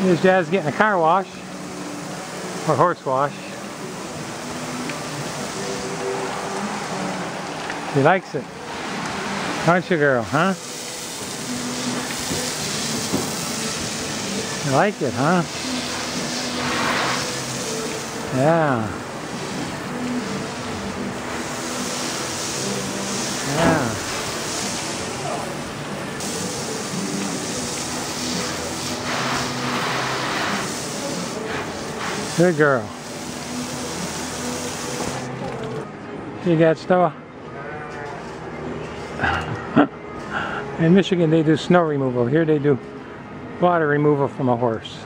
Here's Jas getting a car wash. Or horse wash. She likes it. Aren't you, girl, huh? You like it, huh? Yeah. Good girl. You got snow? In Michigan they do snow removal. Here they do water removal from a horse.